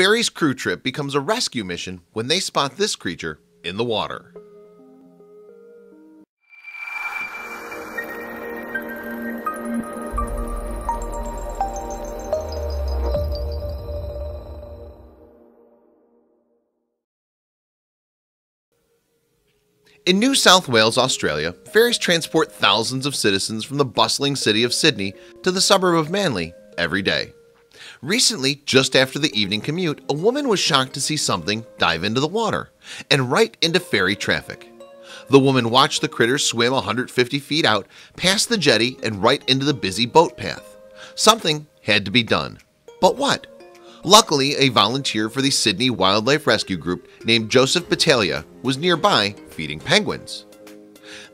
ferry's crew trip becomes a rescue mission when they spot this creature in the water. In New South Wales, Australia, ferries transport thousands of citizens from the bustling city of Sydney to the suburb of Manly every day. Recently, just after the evening commute, a woman was shocked to see something dive into the water and right into ferry traffic. The woman watched the critter swim 150 feet out past the jetty and right into the busy boat path. Something had to be done. But what? Luckily, a volunteer for the Sydney Wildlife Rescue Group named Joseph Battaglia was nearby feeding penguins.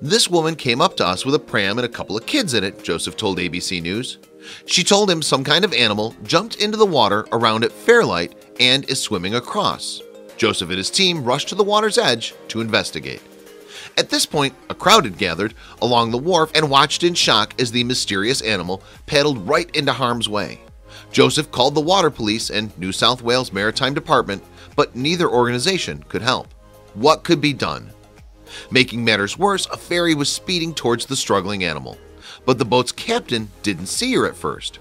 This woman came up to us with a pram and a couple of kids in it, Joseph told ABC News. She told him some kind of animal jumped into the water around at Fairlight and is swimming across. Joseph and his team rushed to the water's edge to investigate. At this point, a crowd had gathered along the wharf and watched in shock as the mysterious animal paddled right into harm's way. Joseph called the Water Police and New South Wales Maritime Department, but neither organization could help. What could be done? Making matters worse, a ferry was speeding towards the struggling animal but the boat's captain didn't see her at first.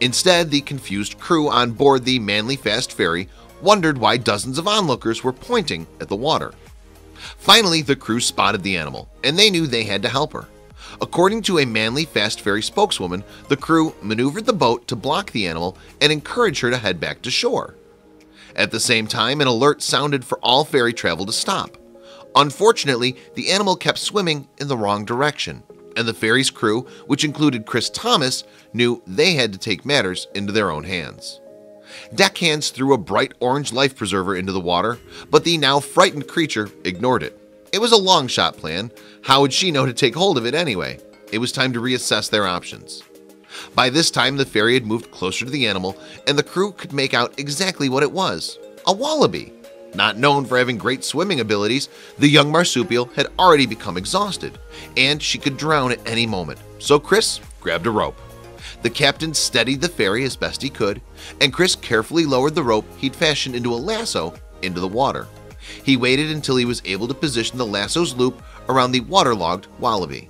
Instead, the confused crew on board the Manly Fast Ferry wondered why dozens of onlookers were pointing at the water. Finally, the crew spotted the animal, and they knew they had to help her. According to a Manly Fast Ferry spokeswoman, the crew maneuvered the boat to block the animal and encourage her to head back to shore. At the same time, an alert sounded for all ferry travel to stop. Unfortunately, the animal kept swimming in the wrong direction and the ferry's crew, which included Chris Thomas, knew they had to take matters into their own hands. Deckhands threw a bright orange life preserver into the water, but the now frightened creature ignored it. It was a long shot plan. How would she know to take hold of it anyway? It was time to reassess their options. By this time, the ferry had moved closer to the animal, and the crew could make out exactly what it was a wallaby. Not known for having great swimming abilities, the young marsupial had already become exhausted, and she could drown at any moment, so Chris grabbed a rope. The captain steadied the ferry as best he could, and Chris carefully lowered the rope he'd fashioned into a lasso into the water. He waited until he was able to position the lasso's loop around the waterlogged wallaby.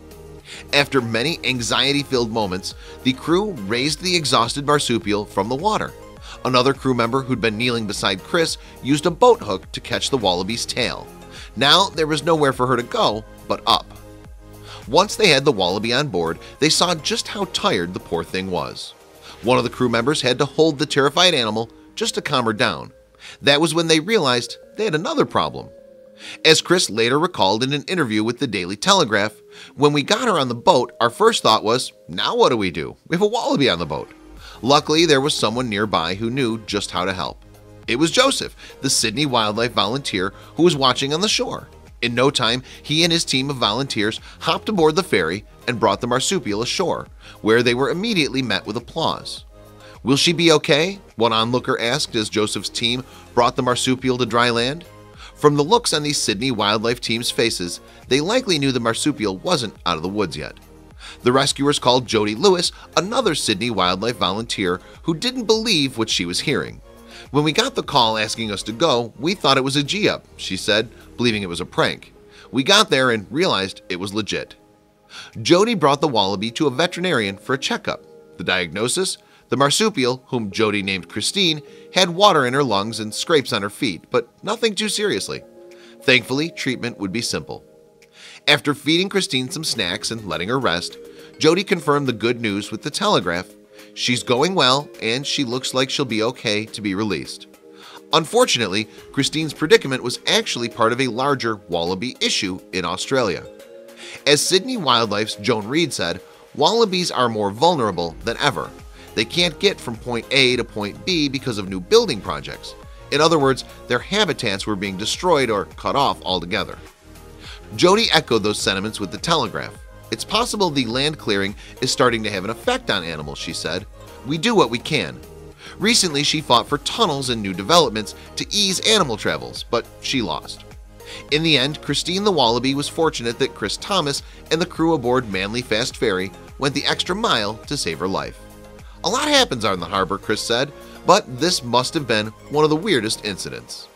After many anxiety-filled moments, the crew raised the exhausted marsupial from the water Another crew member who'd been kneeling beside Chris used a boat hook to catch the wallaby's tail. Now there was nowhere for her to go but up. Once they had the wallaby on board, they saw just how tired the poor thing was. One of the crew members had to hold the terrified animal just to calm her down. That was when they realized they had another problem. As Chris later recalled in an interview with the Daily Telegraph, when we got her on the boat, our first thought was, now what do we do? We have a wallaby on the boat. Luckily, there was someone nearby who knew just how to help. It was Joseph, the Sydney wildlife volunteer who was watching on the shore. In no time, he and his team of volunteers hopped aboard the ferry and brought the marsupial ashore, where they were immediately met with applause. Will she be okay? One onlooker asked as Joseph's team brought the marsupial to dry land. From the looks on these Sydney wildlife team's faces, they likely knew the marsupial wasn't out of the woods yet. The rescuers called Jody Lewis, another Sydney wildlife volunteer who didn't believe what she was hearing. When we got the call asking us to go, we thought it was a G-up, she said, believing it was a prank. We got there and realized it was legit. Jody brought the wallaby to a veterinarian for a checkup. The diagnosis? The marsupial, whom Jody named Christine, had water in her lungs and scrapes on her feet, but nothing too seriously. Thankfully, treatment would be simple. After feeding Christine some snacks and letting her rest, Jody confirmed the good news with the Telegraph. She's going well and she looks like she'll be okay to be released. Unfortunately, Christine's predicament was actually part of a larger wallaby issue in Australia. As Sydney Wildlife's Joan Reed said, wallabies are more vulnerable than ever. They can't get from point A to point B because of new building projects. In other words, their habitats were being destroyed or cut off altogether. Jody echoed those sentiments with the Telegraph. It's possible the land clearing is starting to have an effect on animals, she said. We do what we can. Recently, she fought for tunnels and new developments to ease animal travels, but she lost. In the end, Christine the Wallaby was fortunate that Chris Thomas and the crew aboard Manly Fast Ferry went the extra mile to save her life. A lot happens on the harbor, Chris said. but this must have been one of the weirdest incidents.